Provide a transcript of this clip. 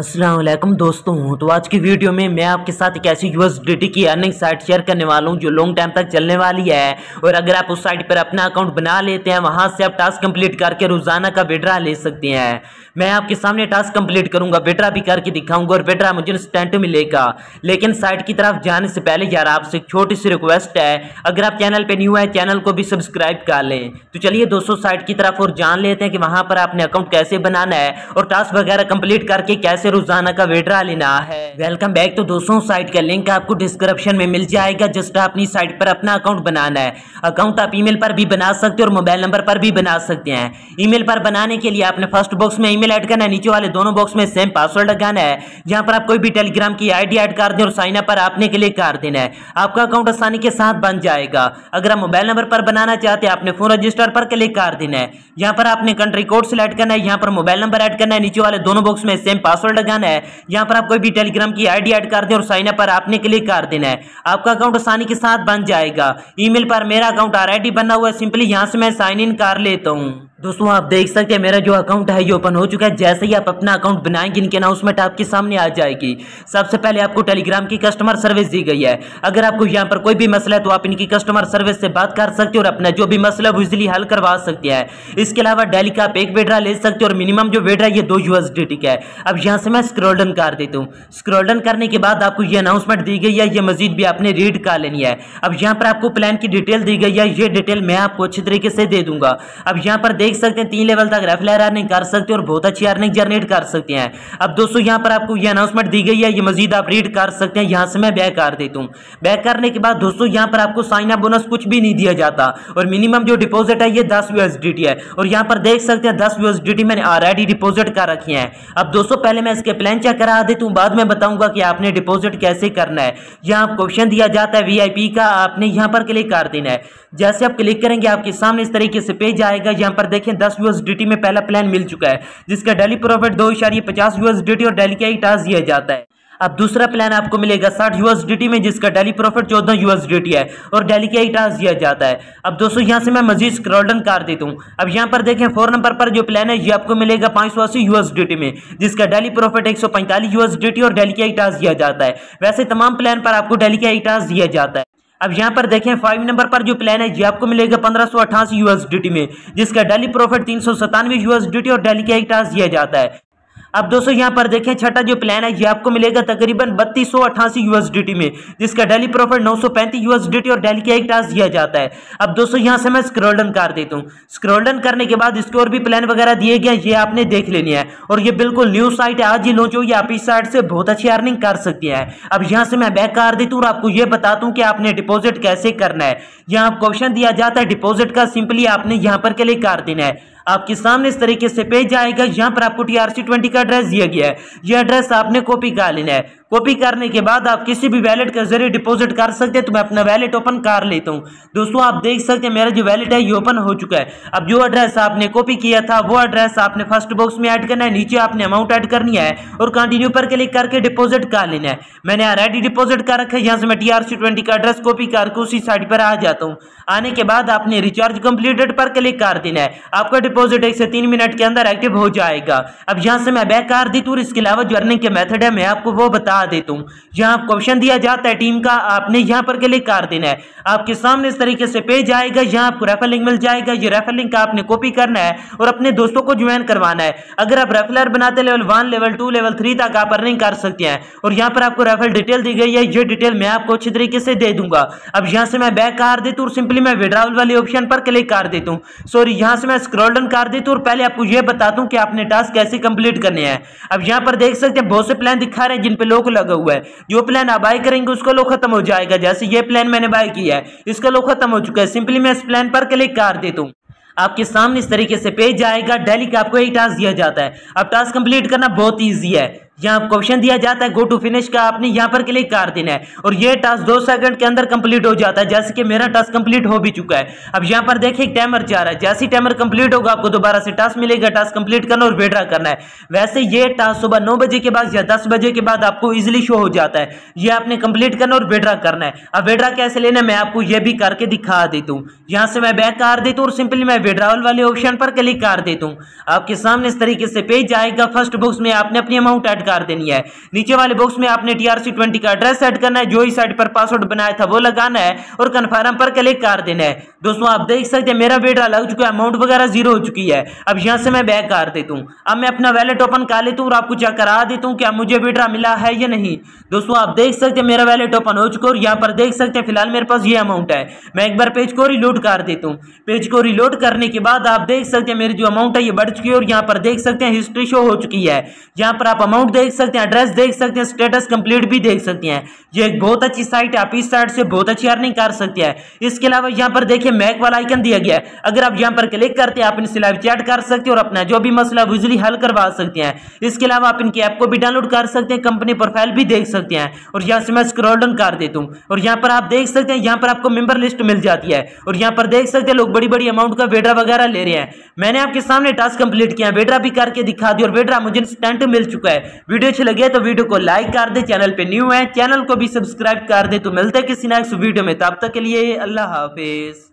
असलम दोस्तों तो आज की वीडियो में मैं आपके साथ एक ऐसी यूएसडीटी की अर्निंग साइट शेयर करने वाला हूँ जो लॉन्ग टाइम तक चलने वाली है। और अगर आप उस साइट पर अपना अकाउंट बना लेते हैं, वहाँ से आप टास्क कंप्लीट करके रोज़ाना का विड्रा ले सकते हैं। मैं आपके सामने टास्क कंप्लीट करूँगा विड्रा भी करके दिखाऊँगा और विड्रा मुझे इंस्टेंट मिलेगा। लेकिन साइट की तरफ़ जाने से पहले यार, आपसे एक छोटी सी रिक्वेस्ट है। अगर आप चैनल पर न्यू है चैनल को भी सब्सक्राइब कर लें। तो चलिए दोस्तों साइट की तरफ़ और जान लेते हैं कि वहाँ पर आपने अकाउंट कैसे बनाना है और टास्क वगैरह कंप्लीट करके कैसे रोज़ाना का विड्रा लेना है। वेलकम बैक तो दोस्तों साइट का लिंक आपको डिस्क्रिप्शन में मिल जाएगा जस्ट अपनी साइट पर अपना अकाउंट बनाना है। अकाउंट आप ईमेल पर भी बना सकते हैं और मोबाइल नंबर पर भी बना सकते हैं। ईमेल पर बनाने के लिए आपने फ़र्स्ट बॉक्स में ईमेल ऐड करना है नीचे वाले दोनों बॉक्स में सेम पासवर्ड लगाना है। जहाँ पर आप कोई भी टेलीग्राम की आईडी ऐड कर दें और साइन अप पर आपने क्लिक कर देना है। आपका अकाउंट आसानी के साथ बन जाएगा। अगर आप मोबाइल नंबर पर बनाना चाहते हैं आपने फ़ोन रजिस्टर पर क्लिक कर देना है। यहाँ पर आपने कंट्री कोड सिलेक्ट करना है यहाँ पर मोबाइल नंबर ऐड करना है नीचे वाले दोनों बॉक्स में सेम पासवर्ड लगाना है। यहाँ पर आप कोई भी टेलीग्राम की आईडी ऐड कर दें और साइन अप पर आपने क्लिक कर देना है। आपका अकाउंट आसानी के साथ बन जाएगा। ईमेल पर मेरा अकाउंट ऑलरेडी बना हुआ है। सिंपली यहाँ से मैं साइन इन कर लेता हूँ। दोस्तों, आप देख सकते हैं, मेरा जो अकाउंट है, ये ओपन हो चुका है। जैसे ही आप अपना अकाउंट बनाएँगे, इनके अनाउंसमेंट आपके सामने आ जाएगी। सबसे पहले आपको टेलीग्राम की कस्टमर सर्विस दी गई है। अगर आपको यहाँ पर कोई भी मसला है तो आप इनकी कस्टमर सर्विस से बात कर सकते हो और अपना जो भी मसला वो इजिली हल करवा सकते हैं। इसके अलावा डेली का आप एक वेड्रा ले सकते हो और मिनिमम जो वेड्रा ये दो यूएसडी का है। अब यहाँ से मैं स्क्रोल्डन कर देता हूँ। स्क्रोल्डन करने के बाद आपको ये अनाउंसमेंट दी गई है, ये मजीद भी आपने रीड कर लेनी है। अब यहाँ पर आपको प्लान की डिटेल दी गई है, ये डिटेल मैं आपको अच्छी तरीके से दे दूँगा। अब यहाँ पर देख सकते हैं, तीन लेवल तक रेफलर अर्निंग कर सकते हैं और बहुत अच्छी अर्निंग जनरेट कर सकते हैं। अब दोस्तों, यहाँ पर आपको ये अनाउंसमेंट दी गई है, ये मजीद आप रीड कर सकते हैं, यहाँ से मैं बैक कर देता हूँ। बैक करने के बाद दोस्तों, यहाँ पर आपको साइन अप बोनस कुछ भी नहीं दिया जाता और मिनिमम जो डिपॉजिट है, ये दस यूएसडीटी है। और यहाँ पर देख सकते हैं, दस यूएसडीटी मैंने ऑलरेडी डिपॉजिट कर रखी है। अब दोस्तों, पहले मैं इसके प्लान चेक करा देता हूँ, बाद में बताऊँगा कि आपने डिपॉजिट कैसे करना है। यहाँ क्वेश्चन दिया जाता है वीआईपी का, आपने यहाँ पर क्लिक कर देना है। जैसे आप क्लिक करेंगे, आपके सामने इस तरीके से पेज आएगा, यहाँ पर देखें दस यूएसडीटी में पहला प्लान मिल चुका है, जिसका डेली प्रॉफिट दो इशारिये पचास यूएसडीटी और डेली का ही टास्क दिया जाता है। अब दूसरा प्लान आपको मिलेगा साठ यूएसडीटी में, जिसका डेली प्रॉफिट चौदह यूएसडीटी है और डेली का ही टास्क दिया जाता है। अब दोस्तों, यहाँ से मैं मजीद स्क्रॉल्डन कर देता हूँ। अब यहाँ पर देखें फोर नंबर पर जो प्लान है, ये आपको मिलेगा पाँच सौ अस्सी यूएसडीटी में, जिसका डेली प्रॉफिट एक सौ पैंतालीस यूएसडीटी और डेली का ही टास्क दिया जाता है। वैसे तमाम प्लान पर आपको डेली का ही टास्क दिया जाता है। अब यहाँ पर देखें फाइव नंबर पर जो प्लान है ये आपको मिलेगा पंद्रह सौ में, जिसका डेली प्रॉफिट तीन सौ सतानवे और डेली का एक टास्क दिया जाता है। अब दोस्तों यहाँ पर देखें, छठा जो प्लान है, ये आपको मिलेगा तकरीबन बत्तीस यूएसडीटी में, जिसका डेली प्रॉफिट नौ सौ पैंतीस यूएसडीटी और डेली का एक टास्क दिया जाता है। अब दोस्तों यहाँ से मैं स्क्रोल्डन कर देता हूँ। स्क्रोल्डन करने के बाद इसके और भी प्लान वगैरह दिए गए ये आपने देख लेनी है। और ये बिल्कुल न्यू साइट है, आज ही लॉन्च हुई आप इस साइट से बहुत अच्छी अर्निंग कर सकती है। अब यहाँ से मैं बैक कर देता हूँ और आपको ये बताता हूँ कि आपने डिपोजिट कैसे करना है। यहाँ क्वेश्चन दिया जाता है डिपोजिट का सिंपली आपने यहाँ पर क्लिक कर देना है। आपके सामने इस तरीके से पेज आएगा। यहाँ पर आपको टी आर सी ट्वेंटी का एड्रेस दिया गया है। यह एड्रेस आपने कॉपी कर लेना है। कॉपी करने के बाद आप किसी भी वैलेट के ज़रिए डिपॉजिट कर सकते हैं तो मैं अपना वैलेट ओपन कर लेता हूँ। दोस्तों, आप देख सकते हैं, मेरा जो वैलेट है, ये ओपन हो चुका है। अब जो एड्रेस आपने कॉपी किया था, वो एड्रेस आपने फ़र्स्ट बॉक्स में ऐड करना है, नीचे आपने अमाउंट ऐड करनी है और कंटिन्यू पर क्लिक करके डिपॉजिट कर लेना है। मैंने ऑलरेडी डिपॉजिट कर रखा है, यहाँ से मैं टी आर सी ट्वेंटी का एड्रेस कॉपी करके उसी साइड पर आ जाता हूँ। आने के बाद आपने रिचार्ज कंप्लीटेड पर क्लिक कर देना है। आपका डिपॉजिट एक से तीन मिनट के अंदर एक्टिव हो जाएगा। अब यहाँ से मैं बैक कर दी तो इसके अलावा जो अर्निंग के मेथड है, मैं आपको वो बता देता हूँ यहाँ क्वेश्चन दिया जाता है टीम का, आपने यहाँ पर क्लिक कर देना है। आपके सामने इस तरीके से पेज आएगा, यहाँ आपको रेफर लिंक मिल जाएगा। ये रेफर लिंक का आपने कॉपी करना है और अपने दोस्तों को ज्वाइन करवाना है। अगर आप रेफलर बनाते level one level two level three तक आप अर्निंग कर सकते हैं और यहाँ पर आपको रेफर डिटेल दी गई है, ये डिटेल मैं आपको अच्छी तरीके से दे दूँगा। अब यहाँ से मैं बैक कर देता हूँ सिंपली मैं विड्रावल वाले ऑप्शन पर क्लिक कर देता हूँ। सॉरी यहाँ से मैं स्क्रॉल डाउन कर देता हूँ और पहले आपको यह बताता हूँ कि आपने टास्क कैसे कंप्लीट करने हैं। अब यहाँ पर देख सकते हैं, बहुत से प्लान दिखा रहे हैं जिन पे लोग लगा हुआ है। जो प्लान आप बाय करेंगे, उसका लो खत्म हो जाएगा। जैसे ये प्लान मैंने बाय किया है, इसका लो खत्म हो चुका है। सिंपली मैं इस प्लान पर क्लिक कर देता हूँ। आपके सामने इस तरीके से पेज आएगा। डेली का आपको एक टास्क दिया जाता है। अब टास्क कंप्लीट करना बहुत ईजी है। यहाँ क्वेश्चन दिया जाता है गो टू फिनिश का आपने यहाँ पर क्लिक कर देना है। और ये टास्क दो सेकंड के अंदर कंप्लीट हो जाता है, जैसे कि मेरा टास्क कंप्लीट हो भी चुका है। अब यहाँ पर देखिए टाइमर जा रहा है। जैसे टाइमर कंप्लीट होगा, आपको दोबारा से टास्क मिलेगा टास्क कंप्लीट करना और वेड्रा करना है। वैसे ये टास्क सुबह नौ बजे के बाद या दस बजे के बाद आपको इजिली शो हो जाता है। ये आपने कंप्लीट करना और वेड्रा करना है। अब वेड्रा कैसे लेना मैं आपको ये भी करके दिखा देता हूँ। यहाँ से मैं बैक कर देता हूँ और सिंपली मैं वेड्रावल वाले ऑप्शन पर क्लिक कर देता हूँ। आपके सामने इस तरीके से पेज आएगा। फ़र्स्ट बुक्स में आपने अपनी अमाउंट एड कर देनी है। नीचे वाले बॉक्स में आपने टीआरसी ट्वेंटी का एड्रेस सेट करना है, जो ही साइट पर पासवर्ड बनाया था, वो लगाना है और कन्फर्म पर क्लिक कर देना है। दोस्तों, आप देख सकते हैं, मेरा बेटा लग चुका है अमाउंट वगैरह ज़ीरो हो चुकी है। अब यहाँ से मैं बैक कर देता हूँ। अब मैं अपना वैलेट ओपन कर लेता हूँ और आपको चेक करा देता हूँ क्या मुझे बेटा मिला है या नहीं। दोस्तों, आप देख सकते हैं, मेरा वैलेट ओपन हो चुका है और यहाँ पर देख सकते हैं, फ़िलहाल मेरे पास ये अमाउंट है। मैं एक बार पेज को रिलोड कर देता हूँ। पेज को रिलोड करने के बाद आप देख सकते हैं, मेरी जो अमाउंट है, ये बढ़ चुकी है और यहाँ पर देख सकते हैं हिस्ट्री शो हो चुकी है। यहाँ पर आप अमाउंट देख सकते हैं एड्रेस देख सकते हैं स्टेटस कंप्लीट भी देख सकते हैं। ये एक बहुत अच्छी साइट है, आप इस साइट से बहुत अच्छी अर्निंग कर सकते हैं। इसके अलावा यहाँ पर देखिए मैक वाला आइकन दिया गया है। अगर आप यहाँ पर क्लिक करते हैं, आप इनसे लाइव चैट कर सकते हैं और अपना जो भी मसला विजली हल करवा सकते हैं। इसके अलावा आप इनकी ऐप को भी डाउनलोड कर सकते हैं कंपनी प्रोफ़ाइल भी देख सकते हैं। और यहाँ से मैं स्क्रॉल डाउन कर देता हूँ। और यहाँ पर आप देख सकते हैं, यहाँ पर आपको मेंबर लिस्ट मिल जाती है। और यहाँ पर देख सकते हैं, लोग बड़ी बड़ी अमाउंट का वेड्रा वगैरह ले रहे हैं। मैंने आपके सामने टास्क कंप्लीट किया वेड्रा भी करके दिखा दिया और वेड्रा मुझे इंस्टेंट मिल चुका है। वीडियो अच्छी लगी है तो वीडियो को लाइक कर दे चैनल पे न्यू है चैनल को भी सब्सक्राइब कर दे। तो मिलते हैं किसी नेक्स्ट वीडियो में। तब तक के लिए अल्लाह हाफिज़।